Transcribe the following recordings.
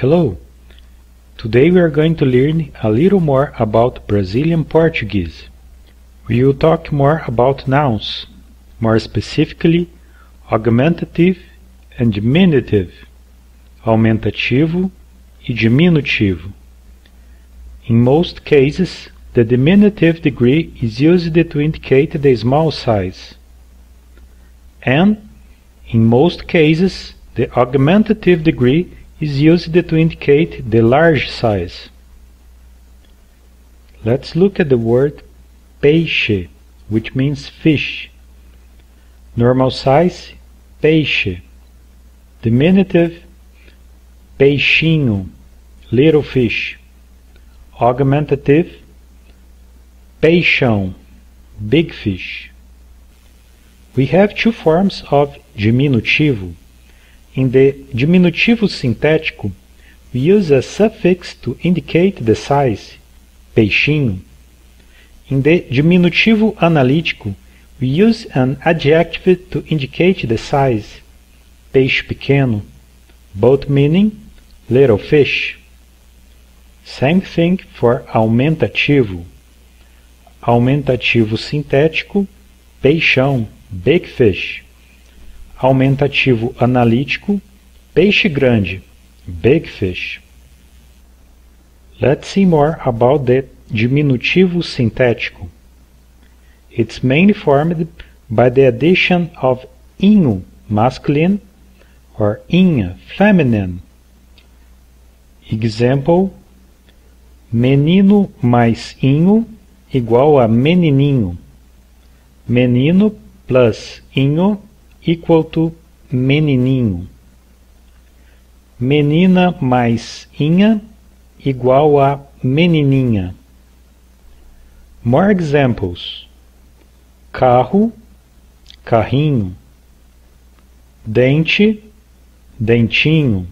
Hello! Today we are going to learn a little more about Brazilian Portuguese. We will talk more about nouns, more specifically augmentative and diminutive, aumentativo e diminutivo. In most cases, the diminutive degree is used to indicate the small size. And, in most cases, the augmentative degree is used to indicate the large size. Let's look at the word peixe, which means fish. Normal size, peixe. Diminutive, peixinho, little fish. Augmentative, peixão, big fish. We have two forms of diminutivo. In the diminutivo sintético, we use a suffix to indicate the size, peixinho. In the diminutivo analítico, we use an adjective to indicate the size, peixe pequeno, both meaning little fish. Same thing for aumentativo. Aumentativo sintético, peixão, big fish. Aumentativo analítico, peixe grande, big fish. Let's see more about the diminutivo sintético. It's mainly formed by the addition of inho masculine or inha feminine. Example: menino mais inho igual a menininho. Menino plus inho equal to menininho. Menina mais inha igual a menininha. More examples: carro, carrinho, dente, dentinho,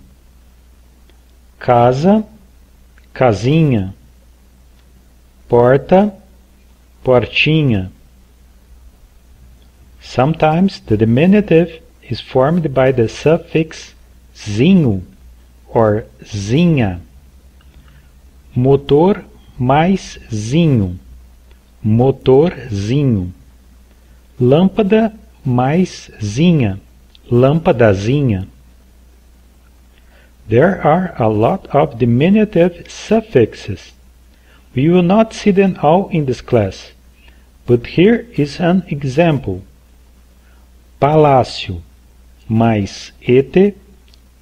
casa, casinha, porta, portinha. Sometimes the diminutive is formed by the suffix zinho or zinha. Motor mais zinho, motorzinho. Lâmpada mais zinha, lâmpadazinha. There are a lot of diminutive suffixes. We will not see them all in this class, but here is an example. Palácio mais ete,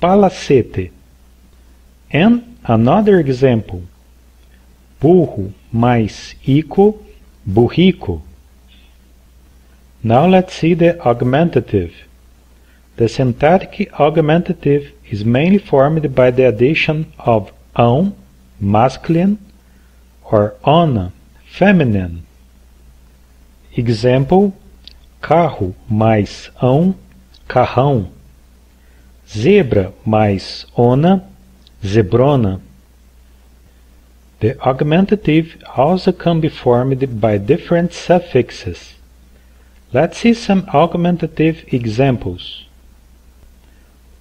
palacete. And another example. Burro mais ico, burrico. Now let's see the augmentative. The synthetic augmentative is mainly formed by the addition of ão, masculine, or ona, feminine. Example: carro mais ão, carrão. Zebra mais ona, zebrona. The augmentative also can be formed by different suffixes. Let's see some augmentative examples.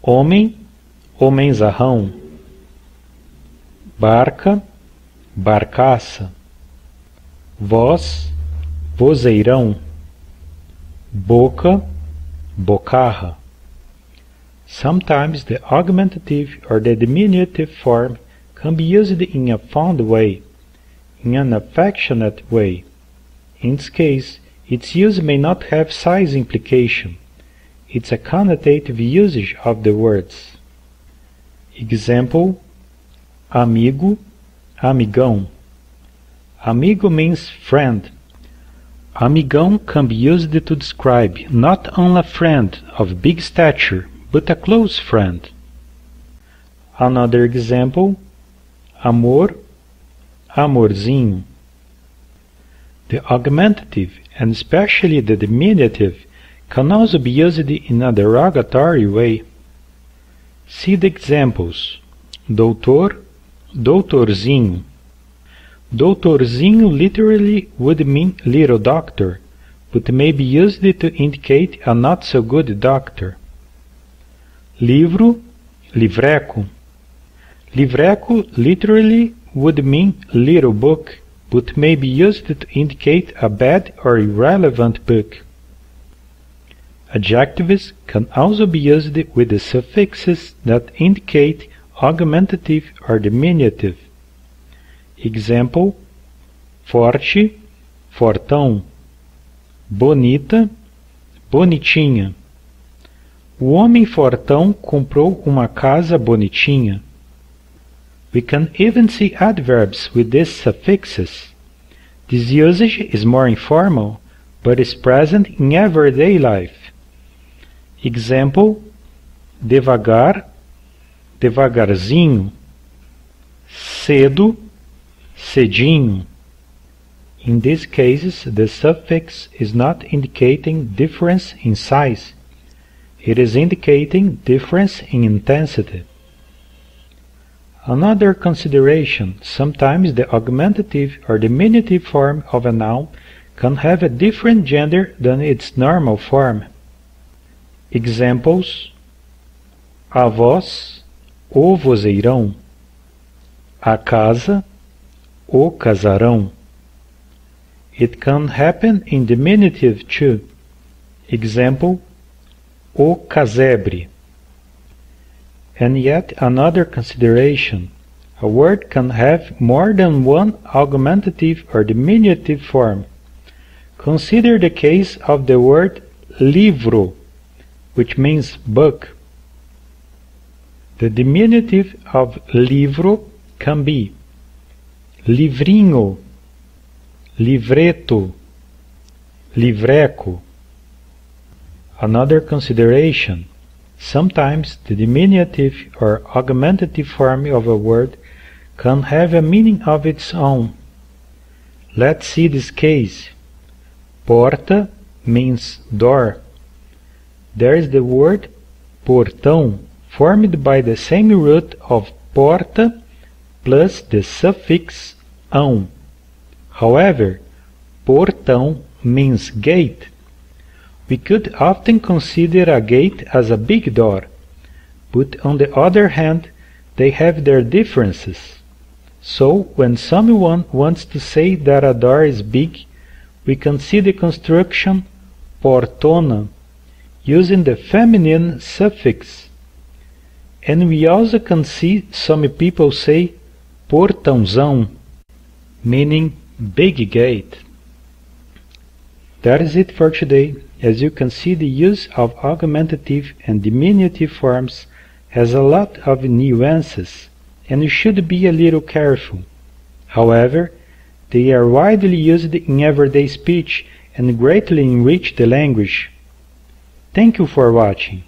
Homem, homenzarrão. Barca, barcaça. Voz, vozeirão. Boca, bocarra. Sometimes the augmentative or the diminutive form can be used in a fond way, in an affectionate way. In this case, its use may not have size implication. It's a connotative usage of the words. Example: amigo, amigão. Amigo means friend. Amigão can be used to describe not only a friend of big stature, but a close friend. Another example: amor, amorzinho. The augmentative, and especially the diminutive, can also be used in a derogatory way. See the examples: doutor, doutorzinho. Doutorzinho literally would mean little doctor, but may be used to indicate a not so good doctor. Livro, livreco. Livreco literally would mean little book, but may be used to indicate a bad or irrelevant book. Adjectives can also be used with the suffixes that indicate augmentative or diminutive. Example: forte, fortão, bonita, bonitinha. O homem fortão comprou uma casa bonitinha. We can even see adverbs with these suffixes. This usage is more informal, but is present in everyday life. Example: devagar, devagarzinho, cedo, cedinho. In these cases, the suffix is not indicating difference in size. It is indicating difference in intensity. Another consideration, sometimes the augmentative or diminutive form of a noun can have a different gender than its normal form. Examples: a voz, o vozeirão, a casa, o casarão. It can happen in diminutive too. Example: o casebre. And yet another consideration. A word can have more than one augmentative or diminutive form. Consider the case of the word livro, which means book. The diminutive of livro can be livrinho, livreto, livreco. Another consideration Sometimes the diminutive or augmentative form of a word can have a meaning of its own. Let's see this case. Porta means door. There is the word portão, formed by the same root of porta plus the suffix ão. Um. However, portão means gate we could often consider a gate as a big door, but on the other hand, they have their differences. So, when someone wants to say that a door is big, we can see the construction portona using the feminine suffix. And we also can see some people say portãozão, meaning big gate. That is it for today. As you can see the use of augmentative and diminutive forms has a lot of nuances and you should be a little careful. However, they are widely used in everyday speech and greatly enrich the language. Thank you for watching.